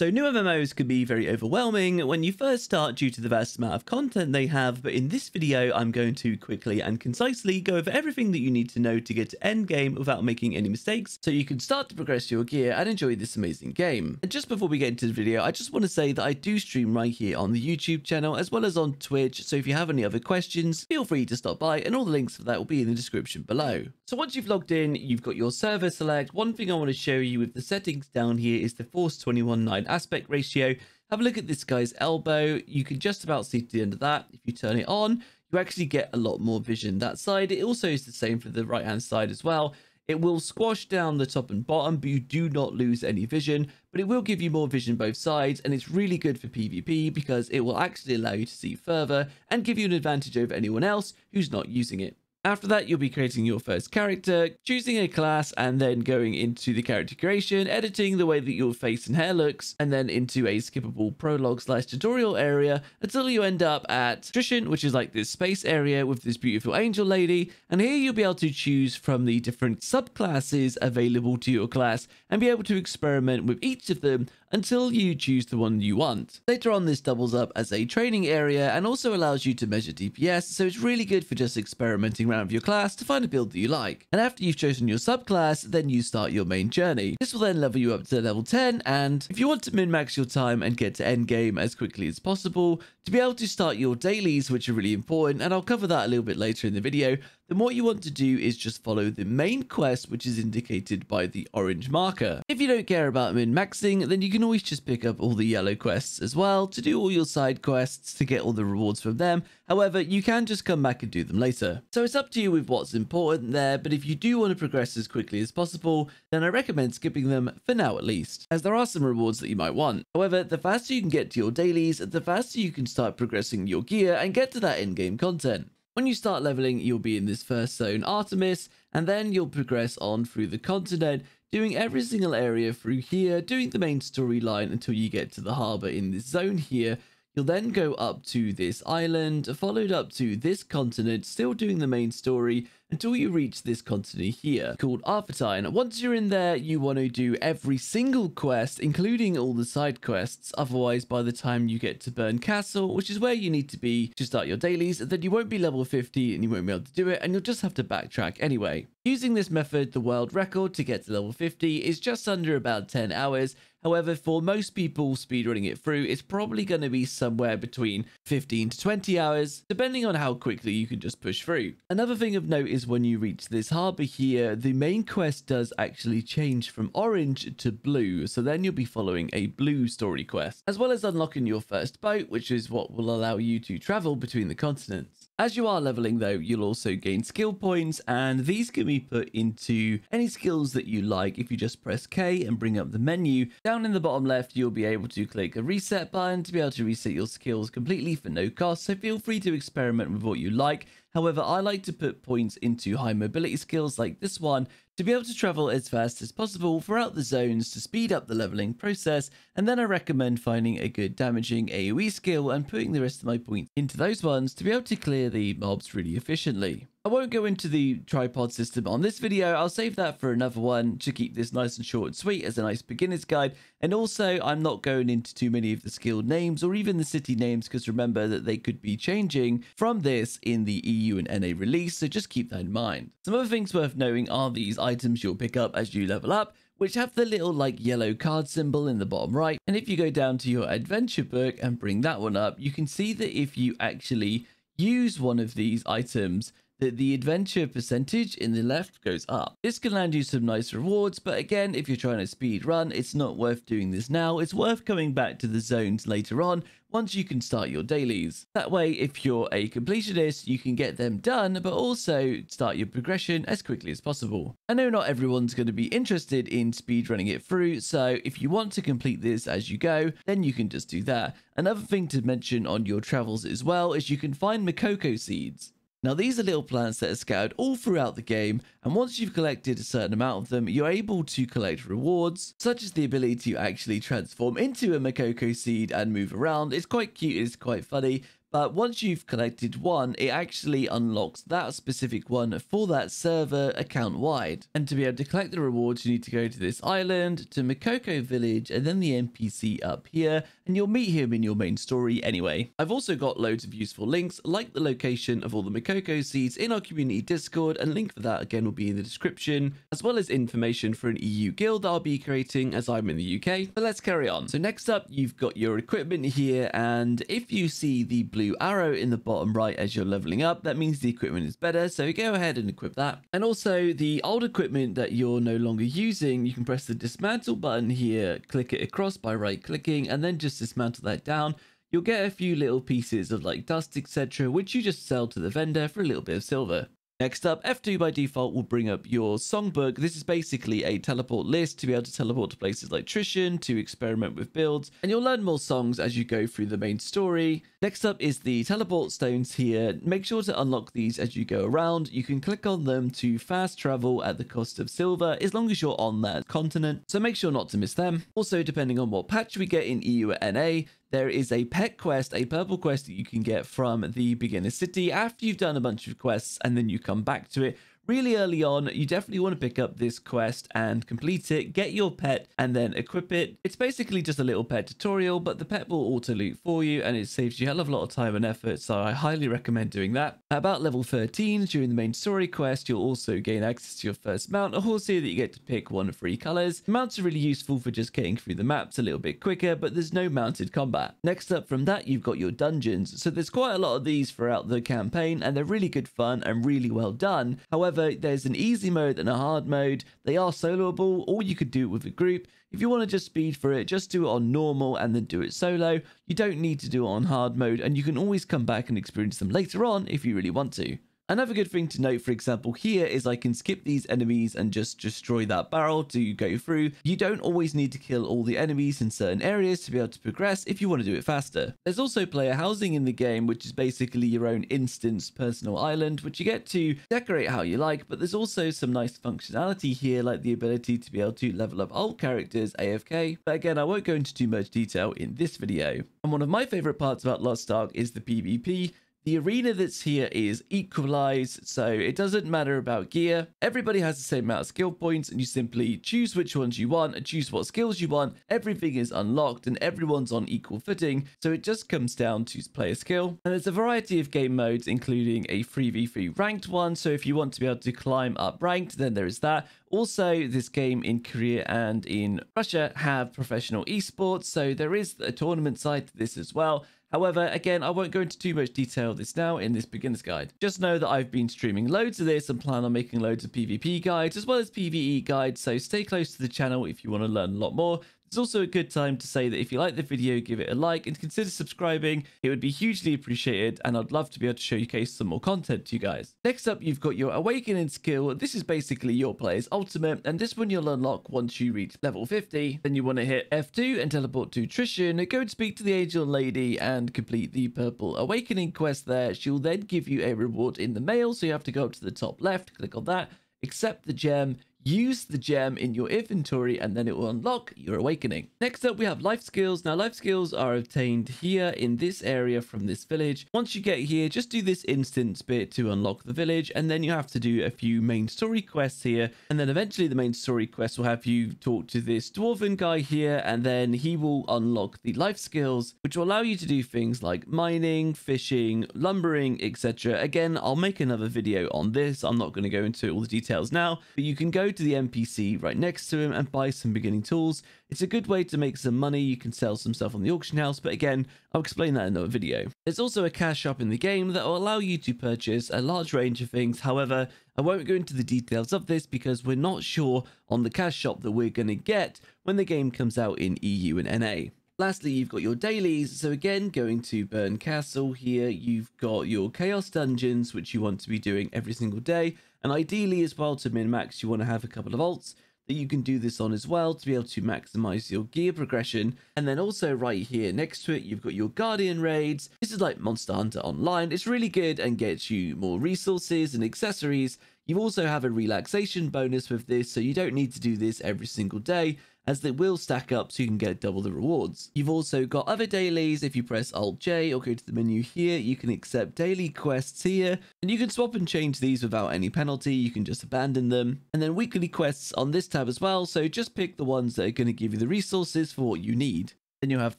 So new MMOs can be very overwhelming when you first start due to the vast amount of content they have, but in this video I'm going to quickly and concisely go over everything that you need to know to get to end game without making any mistakes, so you can start to progress your gear and enjoy this amazing game. And just before we get into the video, I just want to say that I do stream right here on the YouTube channel as well as on Twitch, so if you have any other questions, feel free to stop by and all the links for that will be in the description below. So once you've logged in, you've got your server select. One thing I want to show you with the settings down here is the Force 21 9 aspect ratio. Have a look at this guy's elbow. You can just about see to the end of that. If you turn it on, you actually get a lot more vision that side. It also is the same for the right hand side as well. It will squash down the top and bottom, but you do not lose any vision, but it will give you more vision both sides, and it's really good for PvP because it will actually allow you to see further and give you an advantage over anyone else who's not using it. After that, you'll be creating your first character, choosing a class, and then going into the character creation, editing the way that your face and hair looks, and then into a skippable prologue slash tutorial area until you end up at Attrition, which is like this space area with this beautiful angel lady. And here you'll be able to choose from the different subclasses available to your class and be able to experiment with each of them until you choose the one you want. Later on, this doubles up as a training area and also allows you to measure DPS, so it's really good for just experimenting around with your class to find a build that you like. And after you've chosen your subclass, then you start your main journey. This will then level you up to level 10, and if you want to min-max your time and get to end game as quickly as possible, to be able to start your dailies, which are really important, and I'll cover that a little bit later in the video, then what you want to do is just follow the main quest, which is indicated by the orange marker. If you don't care about min-maxing, then you can always just pick up all the yellow quests as well to do all your side quests to get all the rewards from them. However, you can just come back and do them later. So it's up to you with what's important there, but if you do want to progress as quickly as possible, then I recommend skipping them for now at least, as there are some rewards that you might want. However, the faster you can get to your dailies, the faster you can start progressing your gear and get to that in-game content. When you start leveling, you'll be in this first zone, Artemis, and then you'll progress on through the continent, doing every single area through here, doing the main storyline until you get to the harbour in this zone here. You'll then go up to this island, followed up to this continent, still doing the main story, until you reach this continent here called Arthetine. Once you're in there, you want to do every single quest, including all the side quests. Otherwise, by the time you get to Burn Castle, which is where you need to be to start your dailies, then you won't be level 50 and you won't be able to do it, and you'll just have to backtrack anyway. Using this method, the world record to get to level 50 is just under about 10 hours, However, for most people speedrunning it through, it's probably going to be somewhere between 15 to 20 hours, depending on how quickly you can just push through. Another thing of note is when you reach this harbor here, the main quest does actually change from orange to blue, so then you'll be following a blue story quest, as well as unlocking your first boat, which is what will allow you to travel between the continents. As you are leveling though, you'll also gain skill points and these can be put into any skills that you like if you just press K and bring up the menu. Down in the bottom left, you'll be able to click a reset button to be able to reset your skills completely for no cost. So feel free to experiment with what you like. However, I like to put points into high mobility skills like this one to be able to travel as fast as possible throughout the zones to speed up the leveling process, and then I recommend finding a good damaging AoE skill and putting the rest of my points into those ones to be able to clear the mobs really efficiently. I won't go into the tripod system on this video, I'll save that for another one to keep this nice and short and sweet as a nice beginner's guide. And also, I'm not going into too many of the skilled names or even the city names because remember that they could be changing from this in the EU and NA release, so just keep that in mind. Some other things worth knowing are these items you'll pick up as you level up, which have the little like yellow card symbol in the bottom right. And if you go down to your adventure book and bring that one up, you can see that if you actually use one of these items, that the adventure percentage in the left goes up. This can land you some nice rewards, but again, if you're trying to speed run, it's not worth doing this now. It's worth coming back to the zones later on once you can start your dailies. That way, if you're a completionist, you can get them done, but also start your progression as quickly as possible. I know not everyone's going to be interested in speedrunning it through, so if you want to complete this as you go, then you can just do that. Another thing to mention on your travels as well is you can find Mokoko seeds. Now these are little plants that are scattered all throughout the game and once you've collected a certain amount of them you're able to collect rewards such as the ability to actually transform into a Mokoko seed and move around. It's quite cute, it's quite funny But once you've collected one, it actually unlocks that specific one for that server account wide. And to be able to collect the rewards, you need to go to this island, to Mokoko village, and then the NPC up here, and you'll meet him in your main story anyway. I've also got loads of useful links, like the location of all the Mokoko seeds in our community Discord, and link for that again will be in the description, as well as information for an EU guild that I'll be creating as I'm in the UK. But let's carry on. So next up, you've got your equipment here, and if you see the blue blue arrow in the bottom right as you're leveling up. That means the equipment is better, so go ahead and equip that. And also the old equipment that you're no longer using, you can press the dismantle button here, click it across by right clicking, and then just dismantle that down you'll get a few little pieces of like dust etc which you just sell to the vendor for a little bit of silver Next up, F2 by default will bring up your songbook. This is basically a teleport list to be able to teleport to places like Trishan to experiment with builds, and you'll learn more songs as you go through the main story. Next up is the teleport stones here. Make sure to unlock these as you go around. You can click on them to fast travel at the cost of silver as long as you're on that continent, so make sure not to miss them. Also, depending on what patch we get in EU or NA, there is a pet quest, a purple quest that you can get from the beginner city. After you've done a bunch of quests and then you come back to it really early on, you definitely want to pick up this quest and complete it, get your pet, and then equip it. It's basically just a little pet tutorial, but the pet will auto loot for you, and it saves you a hell of a lot of time and effort, so I highly recommend doing that. At about level 13, during the main story quest, you'll also gain access to your first mount, a horse here that you get to pick one of three colors. Mounts are really useful for just getting through the maps a little bit quicker, but there's no mounted combat. Next up from that, you've got your dungeons. So there's quite a lot of these throughout the campaign, and they're really good fun and really well done. However, there's an easy mode and a hard mode. They are soloable, or you could do it with a group. If you want to just speed for it, just do it on normal and then do it solo. You don't need to do it on hard mode, and you can always come back and experience them later on if you really want to. Another good thing to note, for example, here is I can skip these enemies and just destroy that barrel to go through. You don't always need to kill all the enemies in certain areas to be able to progress if you want to do it faster. There's also player housing in the game, which is basically your own instance personal island, which you get to decorate how you like, but there's also some nice functionality here, like the ability to be able to level up alt characters AFK. But again, I won't go into too much detail in this video. And one of my favorite parts about Lost Ark is the PvP. The arena that's here is equalized, so it doesn't matter about gear. Everybody has the same amount of skill points, and you simply choose which ones you want and choose what skills you want. Everything is unlocked, and everyone's on equal footing, so it just comes down to player skill. And there's a variety of game modes, including a 3v3 ranked one, so if you want to be able to climb up ranked, then there is that. Also, this game in Korea and in Russia have professional esports, so there is a tournament side to this as well. However, again, I won't go into too much detail this now in this beginner's guide. Just know that I've been streaming loads of this and plan on making loads of PvP guides as well as PvE guides, so stay close to the channel if you want to learn a lot more. It's also a good time to say that if you like the video, give it a like and consider subscribing. It would be hugely appreciated and I'd love to be able to showcase some more content to you guys. Next up, you've got your Awakening skill. This is basically your player's ultimate and this one you'll unlock once you reach level 50. Then you want to hit F2 and teleport to Trishan, go and speak to the Angel Lady and complete the Purple Awakening quest there. She'll then give you a reward in the mail, so you have to go up to the top left, click on that, accept the gem, use the gem in your inventory and then it will unlock your awakening. Next up, we have life skills. Now, life skills are obtained here in this area from this village. Once you get here, just do this instance bit to unlock the village and then you have to do a few main story quests here. And then eventually the main story quest will have you talk to this dwarven guy here and then he will unlock the life skills, which will allow you to do things like mining, fishing, lumbering, etc. Again, I'll make another video on this. I'm not going to go into all the details now, but you can go to the NPC right next to him and buy some beginning tools. It's a good way to make some money. You can sell some stuff on the auction house, but again, I'll explain that in another video. There's also a cash shop in the game that will allow you to purchase a large range of things. However, I won't go into the details of this because we're not sure on the cash shop that we're going to get when the game comes out in EU and NA. Lastly, you've got your dailies. So again, going to Burn Castle here, you've got your Chaos Dungeons, which you want to be doing every single day. And ideally as well to min-max, you want to have a couple of alts that you can do this on as well to be able to maximize your gear progression. And then also right here next to it, you've got your Guardian raids. This is like Monster Hunter Online. It's really good and gets you more resources and accessories. You also have a relaxation bonus with this, so you don't need to do this every single day. As they will stack up so you can get double the rewards. You've also got other dailies. If you press Alt J or go to the menu here, you can accept daily quests here and you can swap and change these without any penalty. You can just abandon them. And then weekly quests on this tab as well. So just pick the ones that are going to give you the resources for what you need. Then you'll have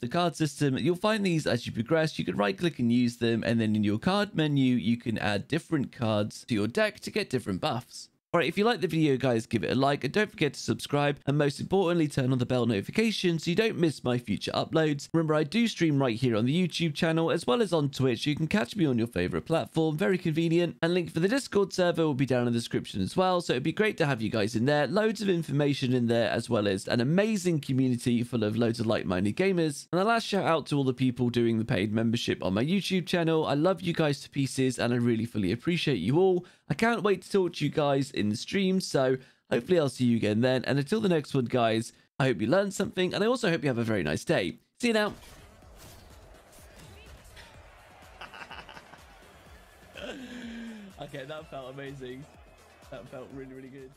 the card system. You'll find these as you progress. You can right click and use them. And then in your card menu, you can add different cards to your deck to get different buffs. Alright, if you like the video, guys, give it a like and don't forget to subscribe. And most importantly, turn on the bell notification so you don't miss my future uploads. Remember, I do stream right here on the YouTube channel as well as on Twitch. You can catch me on your favorite platform. Very convenient. And link for the Discord server will be down in the description as well. So it'd be great to have you guys in there. Loads of information in there as well as an amazing community full of loads of like-minded gamers. And a last shout out to all the people doing the paid membership on my YouTube channel. I love you guys to pieces and I really fully appreciate you all. I can't wait to talk to you guys in the stream, so hopefully I'll see you again then. And until the next one, guys, I hope you learned something, and I also hope you have a very nice day. See you now. okay, that felt amazing. That felt really, really good.